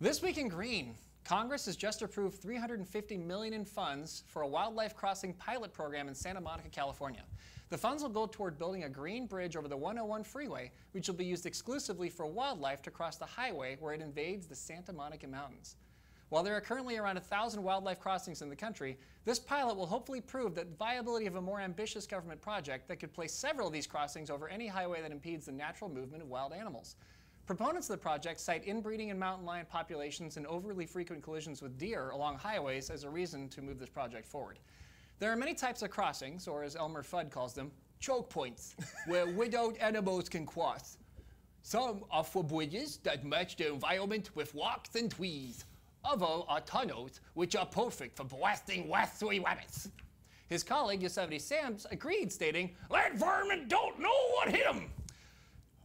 This week in green, Congress has just approved 350 million in funds for a wildlife crossing pilot program in Santa Monica, California. The funds will go toward building a green bridge over the 101 freeway, which will be used exclusively for wildlife to cross the highway where it invades the Santa Monica Mountains. While there are currently around 1,000 wildlife crossings in the country, this pilot will hopefully prove the viability of a more ambitious government project that could place several of these crossings over any highway that impedes the natural movement of wild animals. Proponents of the project cite inbreeding in mountain lion populations and overly frequent collisions with deer along highways as a reason to move this project forward. There are many types of crossings, or as Elmer Fudd calls them, choke points, where widowed animals can cross. Some are for bridges that match the environment with walks and trees. Other are tunnels, which are perfect for blasting westerly rabbits. His colleague Yosemite Sam's agreed, stating, "That vermin don't know what hit him."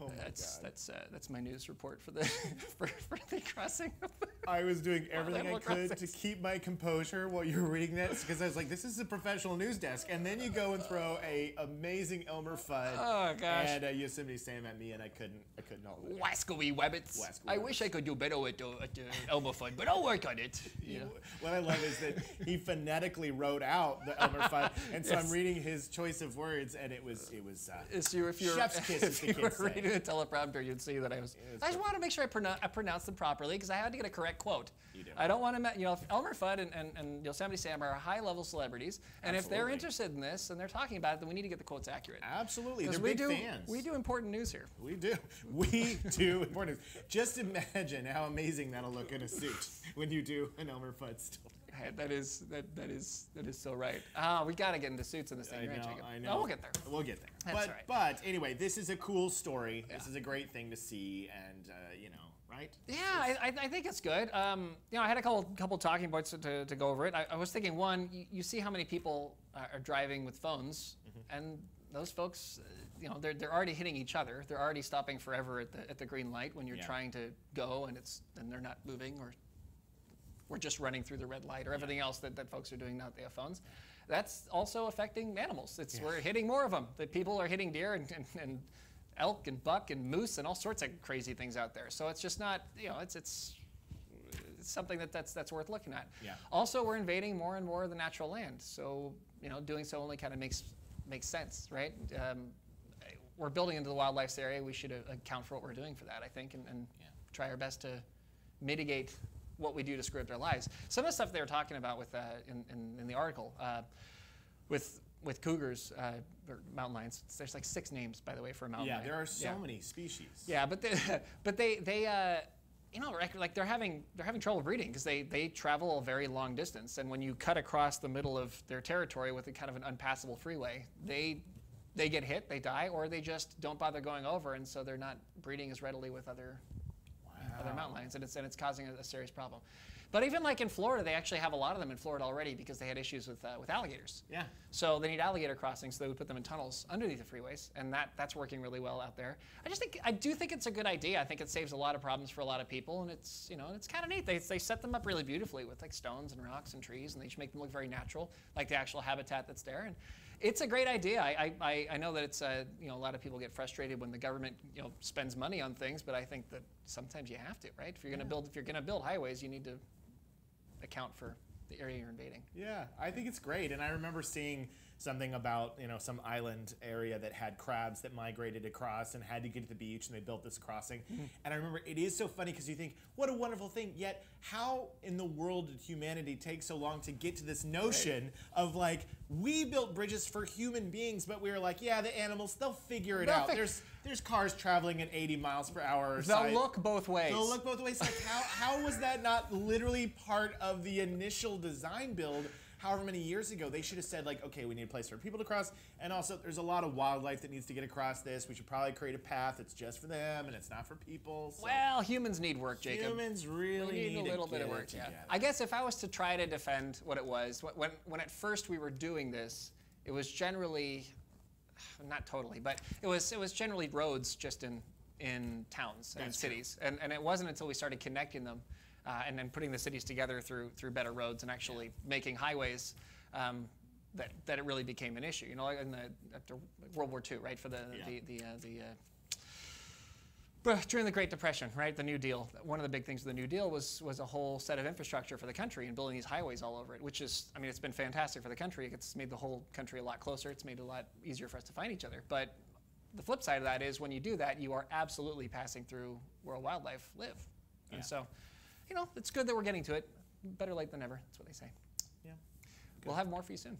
Oh my that's God. that's uh, that's my news report for the for, for the crossing. I was doing everything I could to keep my composure while you were reading this because I was like, "This is a professional news desk," and then you go and throw a amazing Elmer Fudd Oh, gosh. and a Yosemite Sam at me, and I couldn't, I couldn't hold it. Wascally wabbits. Wascally I wish I could do better at the, at the Elmer Fudd, but I'll work on it. You know? What I love is that he phonetically wrote out the Elmer Fudd, and so Yes. I'm reading his choice of words, and it was, it was. Uh, If you, if you're, Chef's kiss, if the you were say. reading the teleprompter, you'd see that I was. I just want to make sure I, pronoun I pronounced them properly because I had to get a correct quote. You do. I don't want to, you know, if Elmer Fudd and, and, and Yosemite Sam are high-level celebrities, and if they're interested in this and they're talking about it, then we need to get the quotes accurate. absolutely, they're we big do, fans. we do important news here. We do. We do important. News. Just imagine how amazing that'll look in a suit when you do an Elmer Fudd story. That is that that is that is so right. Ah, we got to get into suits in this thing, I right, know, Jacob? I know. we'll get there. We'll get there. That's but right. but anyway, this is a cool story. This is a great thing to see, and uh, you know, right? Yeah, I, I- think it's good. Um, you know, I had a couple couple talking points to, to, to go over it. I, I was thinking, one, you, you see how many people are, are driving with phones, Mm-hmm. and those folks, uh, you know, they're, they're already hitting each other. They're already stopping forever at the, at the green light when you're Yeah. trying to go, and it's and they're not moving or we're just running through the red light or everything else that, that folks are doing now that they have phones. That's also affecting animals. It's we're hitting more of them. That people are hitting deer and, and, and elk and buck and moose and all sorts of crazy things out there. So it's just not you know it's it's it's something that that's that's worth looking at. Yeah. Also, we're invading more and more of the natural land. So you know, doing so only kind of makes makes sense, right? Um, we're building into the wildlife area. We should uh, account for what we're doing for that, I think, and, and Yeah. try our best to mitigate what we do to screw up their lives. Some of the stuff they were talking about with uh, in, in, in the article uh, with with cougars uh, or mountain lions. There's like six names, by the way, for a mountain Yeah, lion. there are so Yeah. many species. Yeah, but they, but they they uh, you know like they're having they're having trouble breeding because they they travel a very long distance, and when you cut across the middle of their territory with a kind of an unpassable freeway, they they get hit, they die, or they just don't bother going over, and so they're not breeding as readily with other other mountain lions, and it's and it's causing a, a serious problem. But even like in Florida, they actually have a lot of them in Florida already because they had issues with uh, with alligators. Yeah. So they need alligator crossings, so they would put them in tunnels underneath the freeways, and that that's working really well out there. I just think I do think it's a good idea. I think it saves a lot of problems for a lot of people, and it's you know it's kind of neat. They, they set them up really beautifully with like stones and rocks and trees, and they just make them look very natural, like the actual habitat that's there. And it's a great idea. I I, I- know that it's uh, you know a lot of people get frustrated when the government you know spends money on things, but I think that sometimes you have to, right? If you're going to build if you're going to build highways, you need to account for the area you're invading. Yeah, I think it's great. And I remember seeing something about, you know, some island area that had crabs that migrated across and had to get to the beach and they built this crossing. Mm-hmm. And I remember it is so funny because you think, what a wonderful thing. Yet, how in the world did humanity take so long to get to this notion of like, we built bridges for human beings, but we were like, yeah, the animals, they'll figure it They'll out. there's there's cars traveling at 80 miles per hour. They'll side- look both ways. They'll look both ways. Like how, how was that not literally part of the initial design build? However many years ago, they should have said like, okay, we need a place for people to cross, and also there's a lot of wildlife that needs to get across this. We should probably create a path that's just for them and it's not for people. So Well, humans need work, Jacob. humans really we need, a little bit of work. Yeah. I guess if I was to try to defend what it was, when when at first we were doing this, it was generally, not totally, but it was it was generally roads just in in towns and That's true. cities, and and it wasn't until we started connecting them, uh, and then putting the cities together through through better roads and actually making highways. Um, that, that it really became an issue, you know, in the after World War II, right? For the Yeah. the the uh, the uh, during the Great Depression, right, the New Deal, one of the big things of the New Deal was was a whole set of infrastructure for the country and building these highways all over it, which is, I mean, it's been fantastic for the country. It's made the whole country a lot closer. It's made it a lot easier for us to find each other. But the flip side of that is when you do that, you are absolutely passing through where wildlife live. Yeah. And so, you know, it's good that we're getting to it. Better late than never. That's what they say. Yeah. We'll have more for you soon.